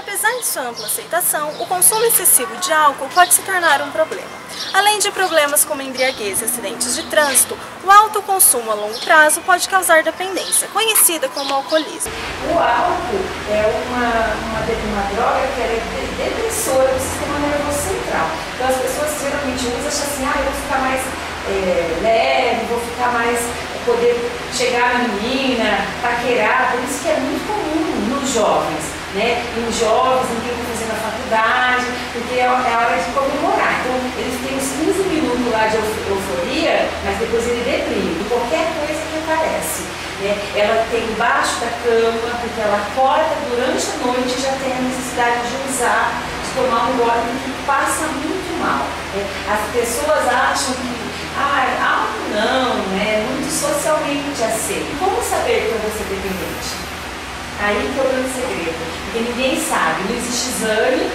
Apesar de sua ampla aceitação, o consumo excessivo de álcool pode se tornar um problema. Além de problemas como embriaguez e acidentes de trânsito, o alto consumo a longo prazo pode causar dependência, conhecida como alcoolismo. O álcool é uma, uma, uma droga que é depressora do sistema nervoso central. Então as pessoas geralmente usam acham assim, ah, eu vou ficar mais é, leve, vou ficar mais, poder chegar na menina, paquerar, por isso que é muito comum nos jovens né, em jovens, em quem está fazendo a faculdade, porque é, é hora de comemorar. Então, eles têm uns 15 minutos lá de euforia, mas depois ele deprime, qualquer coisa que aparece. Né? Ela tem embaixo da cama, porque ela acorda durante a noite e já tem a necessidade de usar, de tomar um gole que passa muito mal. Né? As pessoas acham que ah, algo não, né? muito socialmente aceito. Como saber que eu vou dependente? Aí que é o grande segredo, porque ninguém sabe, não existe exame,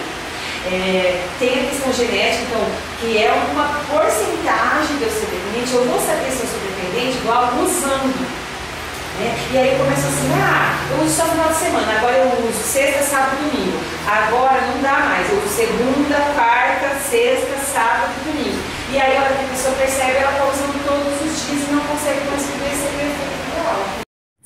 é, tem a questão genética, então, que é uma porcentagem de eu ser dependente, eu vou saber se eu sou dependente igual usando. Né? E aí começa assim, ah, eu uso só final de semana, agora eu uso sexta, sábado e domingo. Agora não dá mais, eu uso segunda, quarta, sexta, sábado e domingo. E aí a hora que a pessoa percebe, ela está usando todos os dias e não consegue mais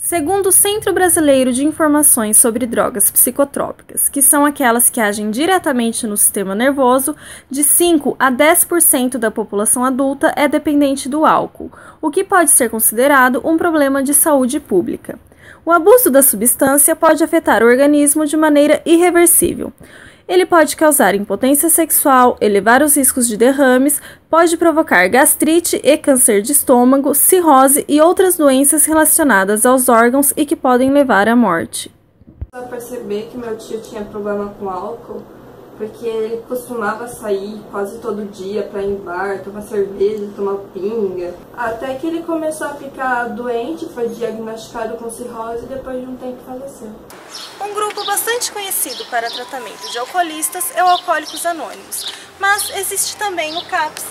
Segundo o Centro Brasileiro de Informações sobre Drogas Psicotrópicas, que são aquelas que agem diretamente no sistema nervoso, de 5 a 10% da população adulta é dependente do álcool, o que pode ser considerado um problema de saúde pública. O abuso da substância pode afetar o organismo de maneira irreversível. Ele pode causar impotência sexual, elevar os riscos de derrames, pode provocar gastrite e câncer de estômago, cirrose e outras doenças relacionadas aos órgãos e que podem levar à morte. Eu percebi que meu tio tinha problema com álcool porque ele costumava sair quase todo dia para ir em bar, tomar cerveja, tomar pinga. Até que ele começou a ficar doente, foi diagnosticado com cirrose e depois de um tempo faleceu. Um grupo bastante conhecido para tratamento de alcoolistas é o Alcoólicos Anônimos, mas existe também o CAPS,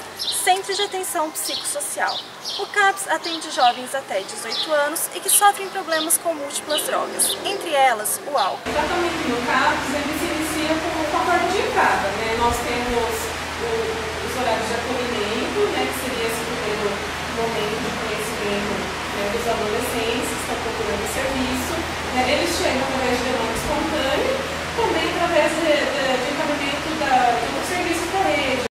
Centro de Atenção Psicossocial. O CAPS atende jovens até 18 anos e que sofrem problemas com múltiplas drogas, entre elas o álcool. O tratamento no CAPS ele se inicia com conforme indicada. Né? Nós temos o, os horários de acolhimento, né, que seria esse primeiro momento de conhecimento né, dos adolescentes que estão procurando serviço. Né? Eles chegam através de demanda espontânea,